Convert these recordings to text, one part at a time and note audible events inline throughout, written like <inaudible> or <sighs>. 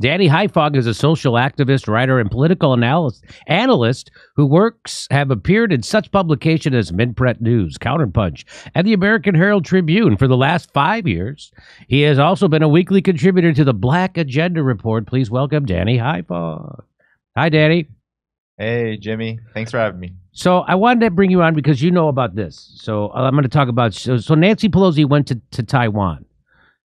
Danny Haiphong is a social activist, writer, and political analyst, analyst who works have appeared in such publications as MintPress News, Counterpunch, and the American Herald Tribune for the last five years. He has also been a weekly contributor to the Black Agenda Report. Please welcome Danny Haiphong. Hi, Danny. Hey, Jimmy. Thanks for having me. So I wanted to bring you on because you know about this. So I'm going to talk about. So, so Nancy Pelosi went to, to Taiwan.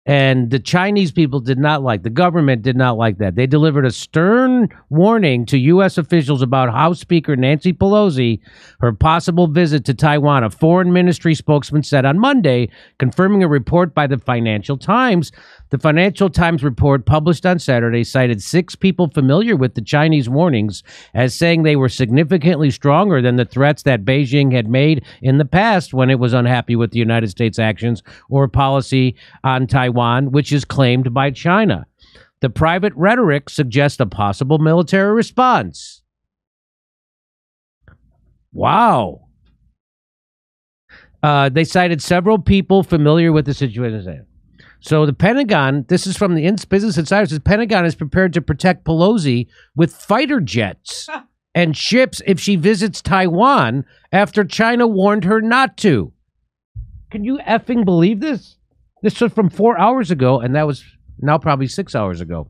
And the Chinese people did not like, the government did not like that. They delivered a stern warning to U.S. officials about House Speaker Nancy Pelosi, her possible visit to Taiwan. A foreign ministry spokesman said on Monday, confirming a report by the Financial Times the Financial Times report published on Saturday cited six people familiar with the Chinese warnings as saying they were significantly stronger than the threats that Beijing had made in the past when it was unhappy with the United States' actions or policy on Taiwan, which is claimed by China. The private rhetoric suggests a possible military response. Wow. Uh, they cited several people familiar with the situation. So the Pentagon, this is from the Business Insider, says Pentagon is prepared to protect Pelosi with fighter jets <laughs> and ships if she visits Taiwan after China warned her not to. Can you effing believe this? This was from four hours ago, and that was now probably six hours ago.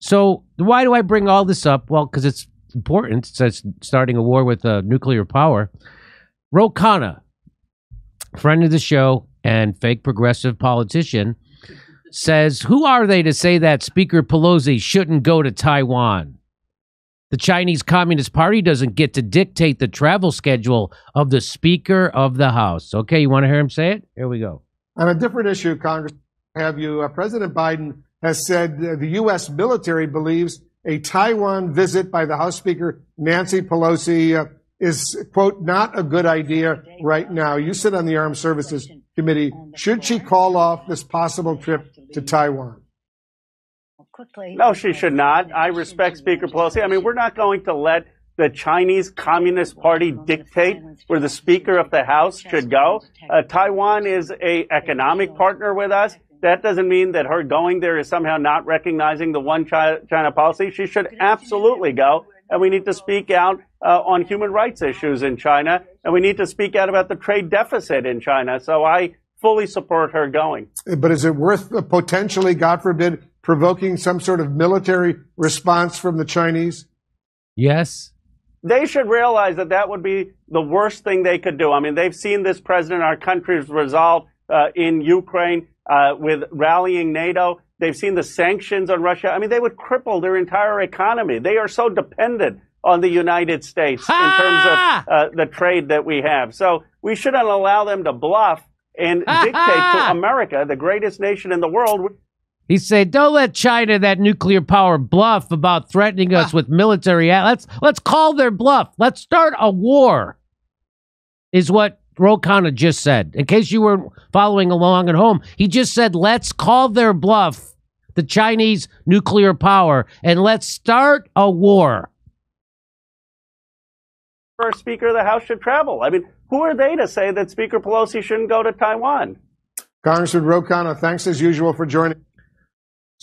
So why do I bring all this up? Well, because it's important. It says starting a war with uh, nuclear power. Ro Khanna, friend of the show, and fake progressive politician, says, Who are they to say that Speaker Pelosi shouldn't go to Taiwan? The Chinese Communist Party doesn't get to dictate the travel schedule of the Speaker of the House. Okay, you want to hear him say it? Here we go. On a different issue, Congress, have you, uh, President Biden has said uh, the U.S. military believes a Taiwan visit by the House Speaker Nancy Pelosi uh, is, quote, not a good idea right now. You sit on the Armed Services Committee. Should she call off this possible trip to Taiwan? Quickly. No, she should not. I respect Speaker Pelosi. I mean, we're not going to let the Chinese Communist Party dictate where the Speaker of the House should go. Uh, Taiwan is a economic partner with us. That doesn't mean that her going there is somehow not recognizing the one China, China policy. She should absolutely go and we need to speak out uh, on human rights issues in China, and we need to speak out about the trade deficit in China. So I fully support her going. But is it worth potentially, God forbid, provoking some sort of military response from the Chinese? Yes. They should realize that that would be the worst thing they could do. I mean, they've seen this president, our country's resolve uh, in Ukraine uh, with rallying NATO. They've seen the sanctions on Russia. I mean, they would cripple their entire economy. They are so dependent on the United States ha! in terms of uh, the trade that we have. So we shouldn't allow them to bluff and dictate to America, the greatest nation in the world. He said, "Don't let China, that nuclear power, bluff about threatening us ah. with military. Let's let's call their bluff. Let's start a war." Is what Ro Khanna just said. In case you were following along at home, he just said, "Let's call their bluff." the Chinese nuclear power and let's start a war. First Speaker of the House should travel. I mean, who are they to say that Speaker Pelosi shouldn't go to Taiwan? Congressman Ro Khanna, thanks as usual for joining.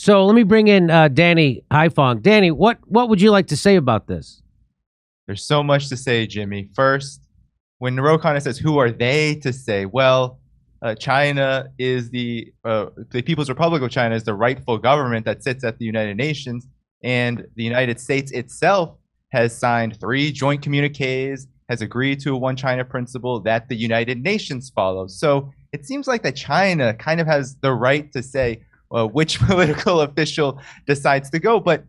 So let me bring in uh, Danny Haiphong. Danny, what, what would you like to say about this? There's so much to say, Jimmy. First, when Ro Khanna says, who are they to say? Well, uh, China is the uh, the People's Republic of China is the rightful government that sits at the United Nations, and the United States itself has signed three joint communiques, has agreed to a one China principle that the United Nations follows. So it seems like that China kind of has the right to say uh, which <laughs> political official decides to go, but.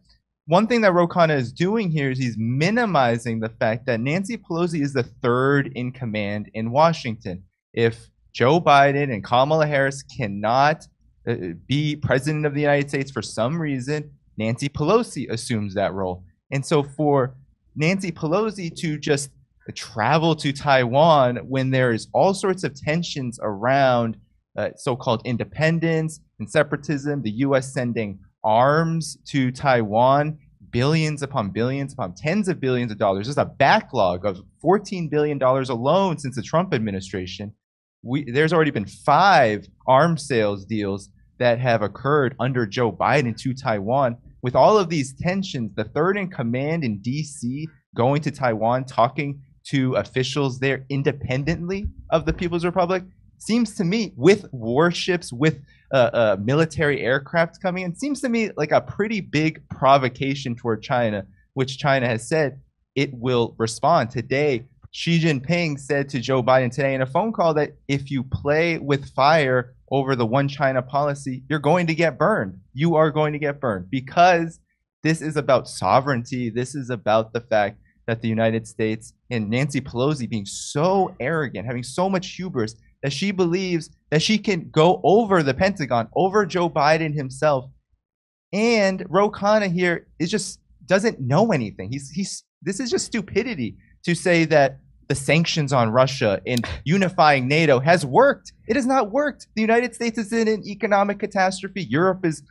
One thing that Ro Khanna is doing here is he's minimizing the fact that Nancy Pelosi is the third in command in Washington. If Joe Biden and Kamala Harris cannot uh, be president of the United States for some reason. Nancy Pelosi assumes that role. And so for Nancy Pelosi to just travel to Taiwan when there is all sorts of tensions around uh, so-called independence and separatism, the U.S. sending arms to Taiwan, billions upon billions upon tens of billions of dollars. There's a backlog of $14 billion alone since the Trump administration we, there's already been five arms sales deals that have occurred under Joe Biden to Taiwan. With all of these tensions, the third in command in DC going to Taiwan, talking to officials there independently of the People's Republic, seems to me, with warships, with uh, uh, military aircraft coming in, seems to me like a pretty big provocation toward China, which China has said it will respond. Today, Xi Jinping said to Joe Biden today in a phone call that if you play with fire over the one China policy, you're going to get burned. You are going to get burned because this is about sovereignty. This is about the fact that the United States and Nancy Pelosi being so arrogant, having so much hubris that she believes that she can go over the Pentagon, over Joe Biden himself. And Ro Khanna here is just doesn't know anything. He's he's this is just stupidity to say that the sanctions on Russia and unifying NATO has worked. It has not worked. The United States is in an economic catastrophe. Europe is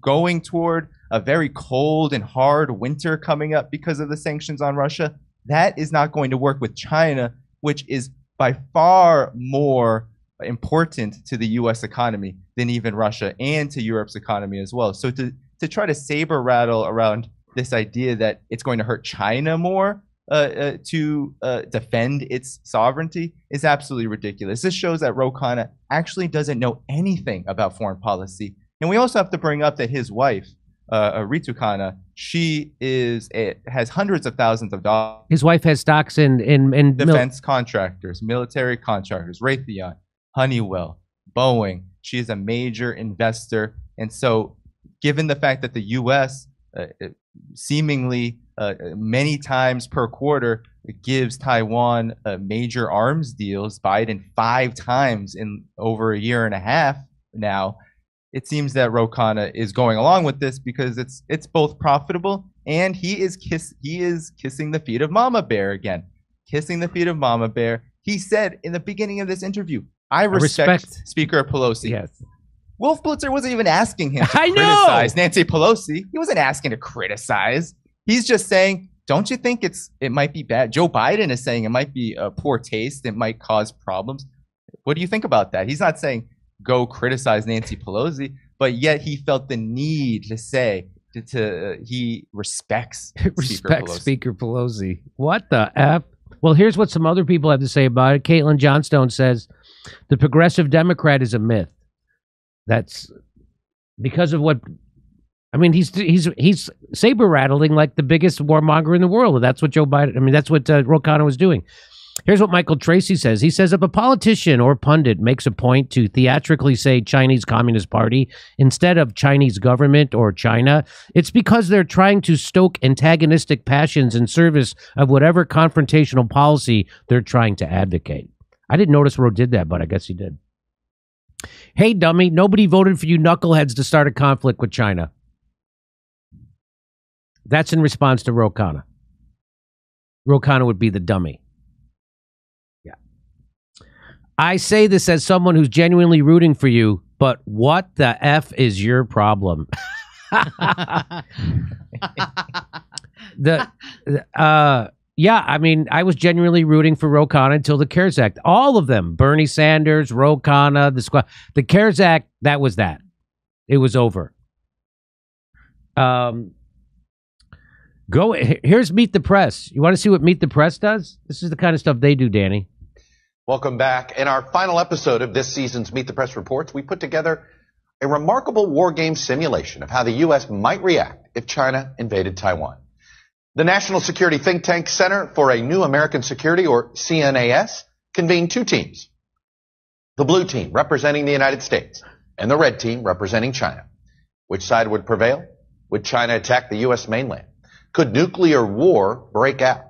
going toward a very cold and hard winter coming up because of the sanctions on Russia. That is not going to work with China, which is by far more important to the US economy than even Russia and to Europe's economy as well. So to, to try to saber rattle around this idea that it's going to hurt China more uh, uh, to uh, defend its sovereignty is absolutely ridiculous. This shows that Ro Khanna actually doesn't know anything about foreign policy. And we also have to bring up that his wife, uh Ritu Khanna, she is a, has hundreds of thousands of dollars. His wife has stocks in in, in defense mil- contractors, military contractors, Raytheon, Honeywell, Boeing. She is a major investor, and so given the fact that the U.S. Uh, seemingly uh, many times per quarter gives Taiwan uh, major arms deals. Biden five times in over a year and a half now. It seems that Ro Khanna is going along with this because it's it's both profitable and he is kiss he is kissing the feet of Mama Bear again, kissing the feet of Mama Bear. He said in the beginning of this interview, "I respect, I respect. Speaker Pelosi." Yes. Wolf Blitzer wasn't even asking him <laughs> to I criticize know. Nancy Pelosi. He wasn't asking to criticize. He's just saying, don't you think it's it might be bad? Joe Biden is saying it might be a poor taste. It might cause problems. What do you think about that? He's not saying go criticize Nancy Pelosi, but yet he felt the need to say to, to uh, he respects <laughs> respects Speaker Pelosi. Speaker Pelosi. What the f? Well, here's what some other people have to say about it. Caitlin Johnstone says the progressive Democrat is a myth. That's because of what I mean. He's he's he's saber rattling like the biggest warmonger in the world. That's what Joe Biden. I mean, that's what uh, Ro was doing. Here's what Michael Tracey says. He says if a politician or pundit makes a point to theatrically say Chinese Communist Party instead of Chinese government or China, it's because they're trying to stoke antagonistic passions in service of whatever confrontational policy they're trying to advocate. I didn't notice Ro did that, but I guess he did. Hey, dummy, nobody voted for you knuckleheads to start a conflict with China. That's in response to Ro Khanna. Ro Khanna would be the dummy. I say this as someone who's genuinely rooting for you, but what the F is your problem? <laughs> the, uh, yeah, I mean, I was genuinely rooting for Ro Khanna until the CARES Act. All of them, Bernie Sanders, Ro Khanna, the squad, the CARES Act. That was that. It was over. Um, go here's Meet the Press. You want to see what Meet the Press does? This is the kind of stuff they do, Danny. Welcome back. In our final episode of this season's Meet the Press reports, we put together a remarkable war game simulation of how the U.S. might react if China invaded Taiwan. The National Security Think Tank Center for a New American Security, or CNAS, convened two teams. The blue team representing the United States and the red team representing China. Which side would prevail? Would China attack the U.S. mainland? Could nuclear war break out?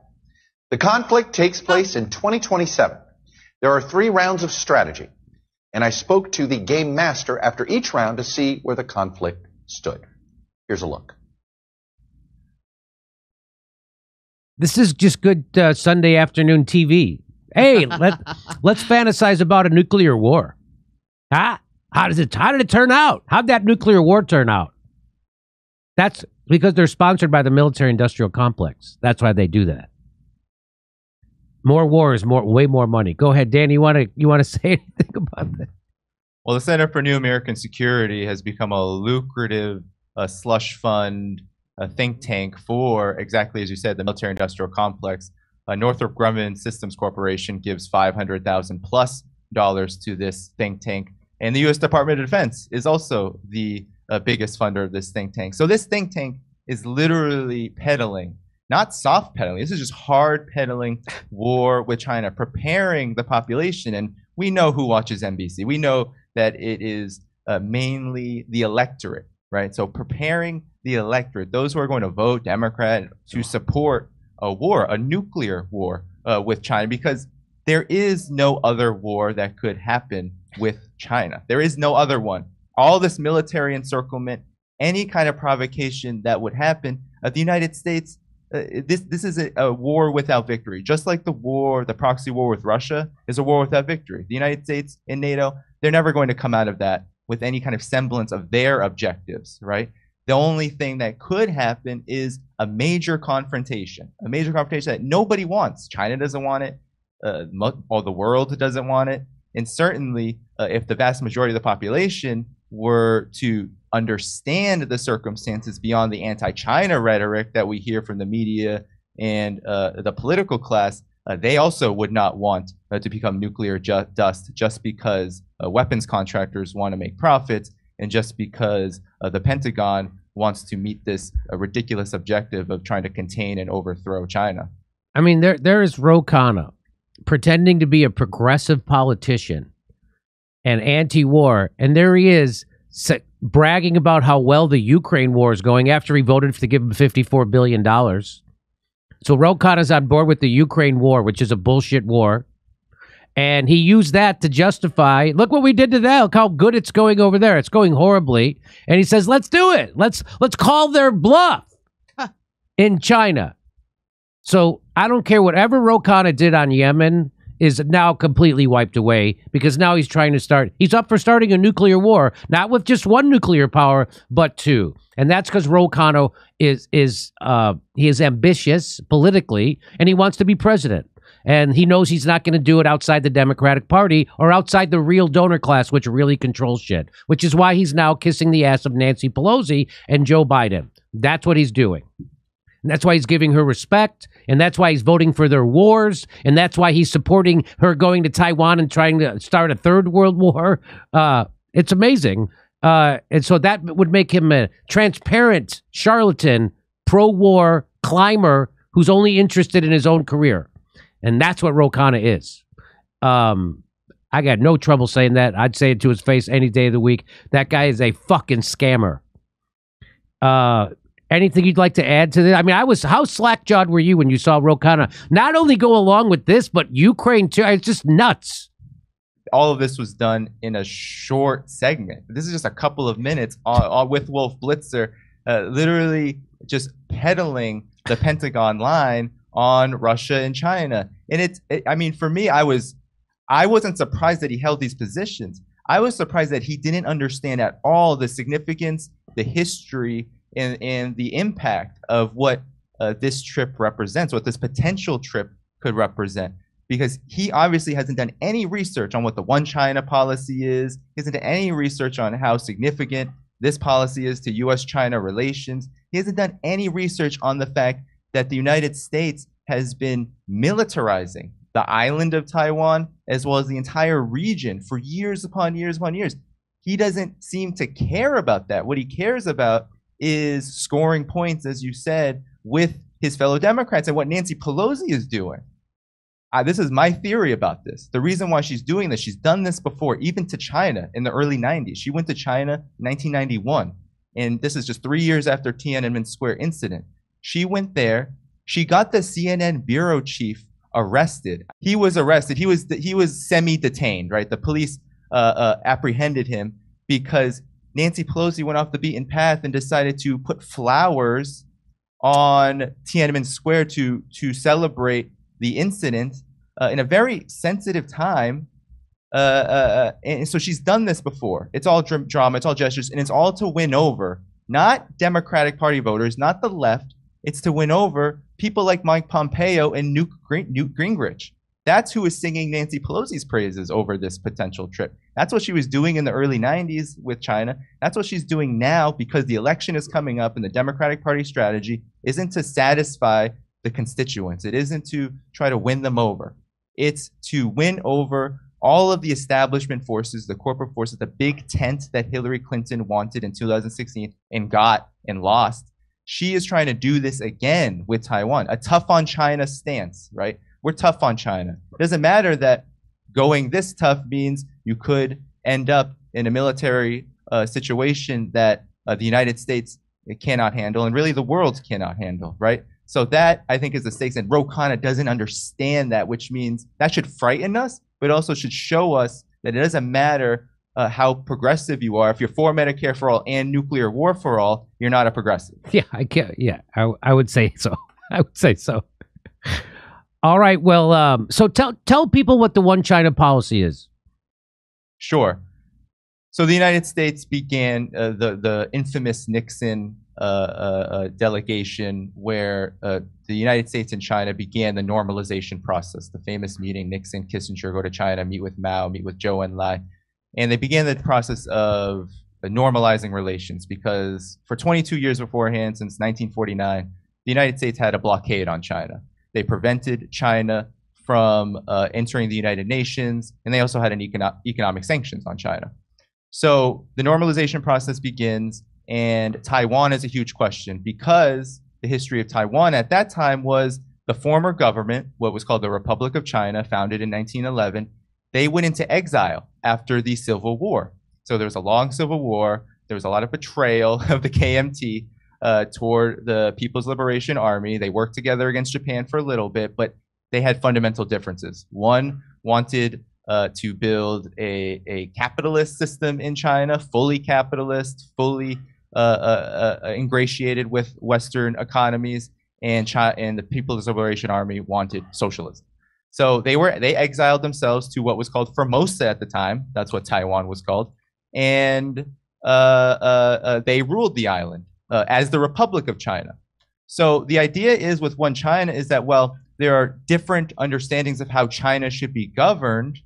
The conflict takes place in 2027. There are three rounds of strategy, and I spoke to the game master after each round to see where the conflict stood. Here's a look. This is just good uh, Sunday afternoon TV. Hey, let <laughs> let's fantasize about a nuclear war. Huh? How does it? How did it turn out? How'd that nuclear war turn out? That's because they're sponsored by the military-industrial complex. That's why they do that. More wars, more way more money. Go ahead, Dan. You want to you want to <laughs> say anything about that? Well, the Center for New American Security has become a lucrative uh, slush fund a think tank for exactly as you said, the military industrial complex. Uh, Northrop Grumman Systems Corporation gives 500,000 plus dollars to this think tank, and the U.S. Department of Defense is also the uh, biggest funder of this think tank. So this think tank is literally peddling, not soft peddling. This is just hard peddling war with China, preparing the population. And we know who watches NBC. We know that it is uh, mainly the electorate, right? So preparing the electorate, those who are going to vote Democrat, to support a war, a nuclear war uh, with China, because there is no other war that could happen with China. There is no other one. All this military encirclement, any kind of provocation that would happen, uh, the United States, uh, this this is a, a, war without victory. Just like the war, the proxy war with Russia, is a war without victory. The United States and NATO, they're never going to come out of that with any kind of semblance of their objectives, right? The only thing that could happen is a major confrontation, a major confrontation that nobody wants. China doesn't want it, uh, all the world doesn't want it, and certainly, uh, if the vast majority of the population were to understand the circumstances beyond the anti-China rhetoric that we hear from the media and uh, the political class, uh, they also would not want uh, to become nuclear ju- dust just because uh, weapons contractors want to make profits and just because uh, the Pentagon wants to meet this uh, ridiculous objective of trying to contain and overthrow China. I mean, there there is Ro Khanna pretending to be a progressive politician and anti-war, and there he is bragging about how well the Ukraine war is going after he voted to give him fifty-four billion dollars. So Ro Khanna is on board with the Ukraine war, which is a bullshit war. And he used that to justify, look what we did to that. Look how good it's going over there. It's going horribly. And he says, let's do it. Let's let's call their bluff in China. So I don't care whatever Ro Khanna did on Yemen is now completely wiped away because now he's trying to start he's up for starting a nuclear war, not with just one nuclear power, but two. And that's because Ro Khanna is is uh he is ambitious politically and he wants to be president and he knows he's not going to do it outside the Democratic Party or outside the real donor class, which really controls shit. Which is why he's now kissing the ass of Nancy Pelosi and Joe Biden. That's what he's doing. And that's why he's giving her respect. And that's why he's voting for their wars. And that's why he's supporting her going to Taiwan and trying to start a third world <laughs> war. Uh, it's amazing. Uh, and so that would make him a transparent charlatan, pro war climber who's only interested in his own career and that's what Ro Khanna is. Um, I got no trouble saying that. I'd say it to his face any day of the week. That guy is a fucking scammer. Uh, anything you'd like to add to this? I mean, I was how slack-jawed were you when you saw Ro Khanna not only go along with this, but Ukraine too? It's just nuts. All of this was done in a short segment. This is just a couple of minutes on, on with Wolf Blitzer, uh, literally just peddling the Pentagon line on Russia and China. And it's, it, I mean, for me, I was, I wasn't surprised that he held these positions. I was surprised that he didn't understand at all the significance, the history, and, and the impact of what uh, this trip represents, what this potential trip could represent. Because he obviously hasn't done any research on what the one China policy is. He hasn't done any research on how significant this policy is to US China relations. He hasn't done any research on the fact that the United States has been militarizing the island of Taiwan as well as the entire region for years upon years upon years. He doesn't seem to care about that. What he cares about is scoring points, as you said, with his fellow Democrats and what Nancy Pelosi is doing. Uh, this is my theory about this. The reason why she's doing this, she's done this before, even to China in the early 90s. She went to China in 1991, and this is just three years after Tiananmen Square incident. She went there. She got the CNN bureau chief arrested. He was arrested. He was he was semi-detained, right? The police uh, uh, apprehended him because Nancy Pelosi went off the beaten path and decided to put flowers on Tiananmen Square to to celebrate the incident uh, in a very sensitive time. Uh, uh, uh and so she's done this before. It's all drama, it's all gestures, and it's all to win over not Democratic Party voters, not the left, it's to win over people like Mike Pompeo and Newt, Green, Newt Gingrich. That's who was singing Nancy Pelosi's praises over this potential trip. That's what she was doing in the early 90s with China. That's what she's doing now because the election is coming up and the Democratic Party strategy isn't to satisfy the constituents. It isn't to try to win them over. It's to win over all of the establishment forces, the corporate forces, the big tent that Hillary Clinton wanted in 2016 and got and lost. She is trying to do this again with Taiwan, a tough on China stance, right? We're tough on China. It doesn't matter that going this tough means you could end up in a military uh, situation that uh, the United States cannot handle and really the world cannot handle, right? So that I think is the stakes, and Ro Khanna doesn't understand that, which means that should frighten us, but also should show us that it doesn't matter uh, how progressive you are. If you're for Medicare for all and nuclear war for all, you're not a progressive. Yeah, I can't. Yeah, I, I would say so. <laughs> I would say so. All right. Well, um, so tell tell people what the one China policy is. Sure. So the United States began uh, the the infamous Nixon uh, uh, uh delegation, where uh, the United States and China began the normalization process. The famous meeting: Nixon, Kissinger go to China, meet with Mao, meet with Zhou Enlai, and they began the process of normalizing relations. Because for 22 years beforehand, since 1949, the United States had a blockade on China. They prevented China from uh, entering the United Nations, and they also had an econo- economic sanctions on China. So the normalization process begins, and Taiwan is a huge question because the history of Taiwan at that time was the former government, what was called the Republic of China, founded in 1911. They went into exile after the Civil War. So there was a long Civil War. There was a lot of betrayal <laughs> of the KMT uh, toward the People's Liberation Army. They worked together against Japan for a little bit, but they had fundamental differences. One wanted uh, to build a, a capitalist system in China, fully capitalist, fully uh, uh, uh ingratiated with Western economies, and China, and the People's Liberation Army wanted socialism. So they were they exiled themselves to what was called Formosa at the time. That's what Taiwan was called, and uh, they ruled the island uh, as the Republic of China. So the idea is with One China is that, well, there are different understandings of how China should be governed.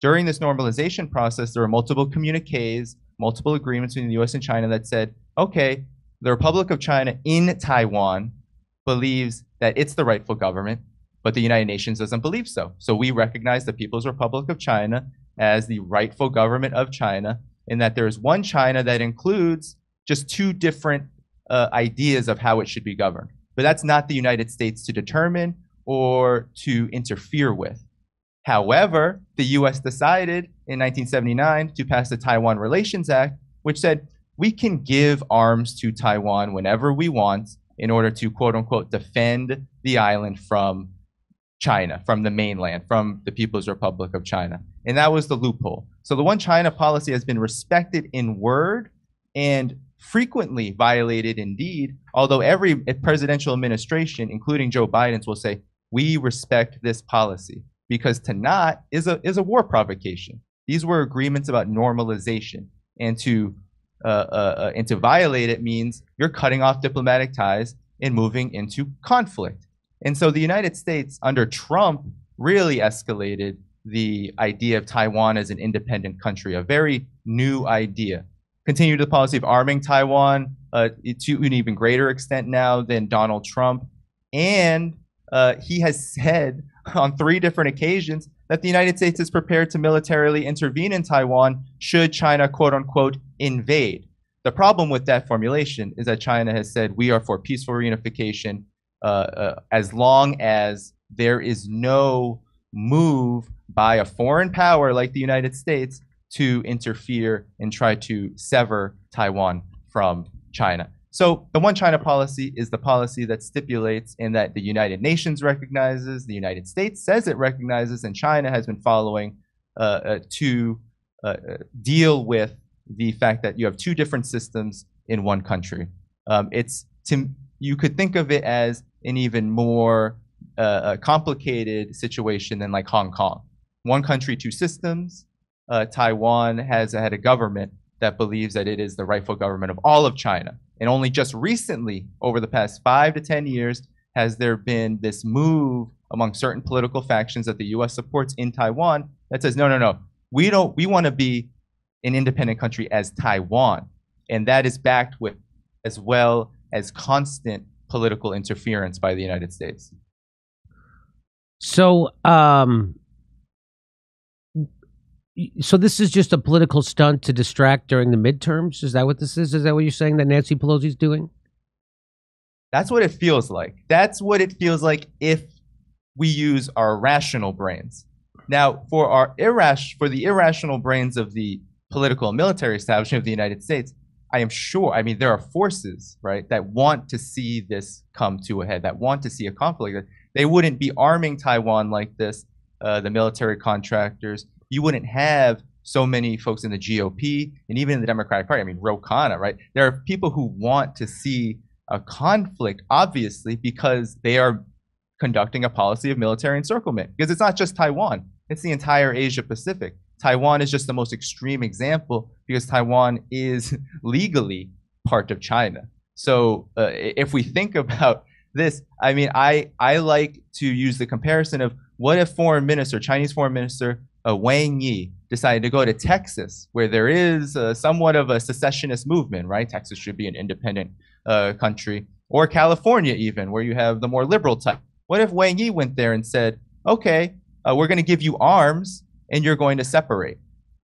During this normalization process, there were multiple communiques, multiple agreements between the US and China that said, okay, the Republic of China in Taiwan believes that it's the rightful government, but the United Nations doesn't believe so. So we recognize the People's Republic of China as the rightful government of China, and that there is one China that includes just two different uh, ideas of how it should be governed. But that's not the United States to determine or to interfere with. However, the US decided in 1979 to pass the Taiwan Relations Act, which said we can give arms to Taiwan whenever we want in order to quote unquote defend the island from China, from the mainland, from the People's Republic of China. And that was the loophole. So the one China policy has been respected in word and frequently violated indeed, although every presidential administration, including Joe Biden's, will say, we respect this policy because to not is a, is a war provocation. These were agreements about normalization. And to, uh, uh, uh, and to violate it means you're cutting off diplomatic ties and moving into conflict. And so the United States under Trump really escalated the idea of Taiwan as an independent country, a very new idea continue the policy of arming Taiwan uh, to an even greater extent now than Donald Trump. And uh, he has said on three different occasions that the United States is prepared to militarily intervene in Taiwan should China, quote unquote, invade. The problem with that formulation is that China has said we are for peaceful reunification uh, uh as long as there is no move by a foreign power like the United States to interfere and try to sever Taiwan from China. So the one China policy is the policy that stipulates and that the United Nations recognizes, the United States says it recognizes, and China has been following uh, uh, to uh, uh deal with the fact that you have two different systems in one country. Um, it's to, you could think of it as an even more uh, uh, complicated situation than like Hong Kong. One country, two systems uh, Taiwan has had a government that believes that it is the rightful government of all of China. And only just recently, over the past five to 10 years, has there been this move among certain political factions that the U.S. supports in Taiwan that says, no, no, no, we don't, we want to be an independent country as Taiwan. And that is backed with as well as constant political interference by the United States. So, um, so this is just a political stunt to distract during the midterms. Is that what this is? Is that what you're saying that Nancy Pelosi's doing? That's what it feels like. That's what it feels like if we use our rational brains. Now, for our irrational, for the irrational brains of the political and military establishment of the United States, I am sure. I mean, there are forces, right, that want to see this come to a head, that want to see a conflict. They wouldn't be arming Taiwan like this. Uh, the military contractors. You wouldn't have so many folks in the GOP and even in the Democratic Party. I mean, Ro Khanna, right? There are people who want to see a conflict, obviously, because they are conducting a policy of military encirclement. Because it's not just Taiwan, it's the entire Asia Pacific. Taiwan is just the most extreme example because Taiwan is <laughs> legally part of China. So uh, if we think about this, I mean, I, I like to use the comparison of what if foreign minister, Chinese foreign minister uh, Wang Yi, decided to go to Texas, where there is uh, somewhat of a secessionist movement, right? Texas should be an independent uh, country, or California, even, where you have the more liberal type. What if Wang Yi went there and said, okay, uh, we're going to give you arms and you're going to separate?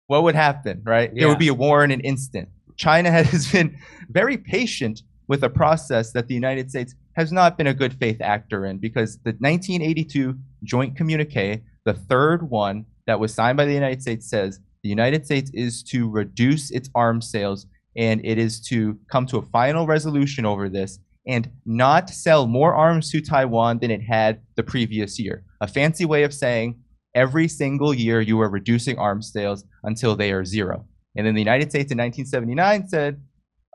What would happen, right? Yeah. There would be a war in an instant. China <laughs> has been very patient with a process that the United States has not been a good faith actor in because the 1982 joint communique, the third one that was signed by the United States, says the United States is to reduce its arms sales and it is to come to a final resolution over this and not sell more arms to Taiwan than it had the previous year. A fancy way of saying every single year you are reducing arms sales until they are zero. And then the United States in 1979 said,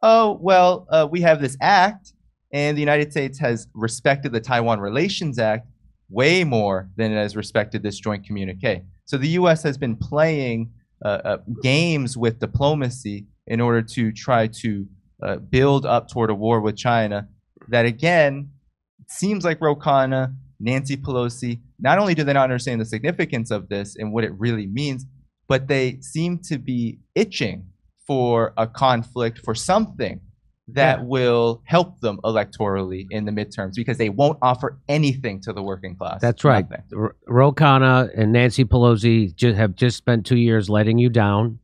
oh, well, uh, we have this act, and the United States has respected the Taiwan Relations Act way more than it has respected this joint communique. So the U.S. has been playing uh, uh, games with diplomacy in order to try to uh, build up toward a war with China. That again seems like Ro Nancy Pelosi. Not only do they not understand the significance of this and what it really means, but they seem to be itching for a conflict for something that yeah. will help them electorally in the midterms because they won't offer anything to the working class. That's right. R- Ro Khanna and Nancy Pelosi just have just spent two years letting you down,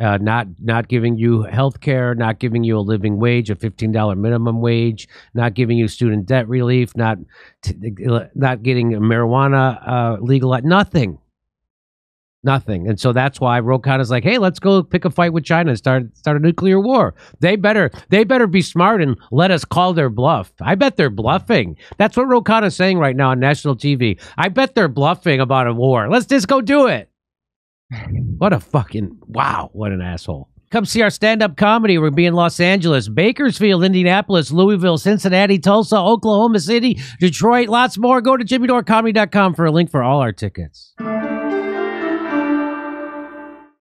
uh, not not giving you health care, not giving you a living wage, a fifteen dollar minimum wage, not giving you student debt relief, not t- not getting marijuana uh, legal, at nothing. Nothing. And so that's why Ro is like, hey, let's go pick a fight with China and start start a nuclear war. They better they better be smart and let us call their bluff. I bet they're bluffing. That's what Ro is saying right now on national TV. I bet they're bluffing about a war. Let's just go do it. <sighs> What a fucking wow, what an asshole. Come see our stand up comedy. We'll be in Los Angeles, Bakersfield, Indianapolis, Louisville, Cincinnati, Tulsa, Oklahoma City, Detroit, lots more. Go to jimmydorecomedy.com for a link for all our tickets.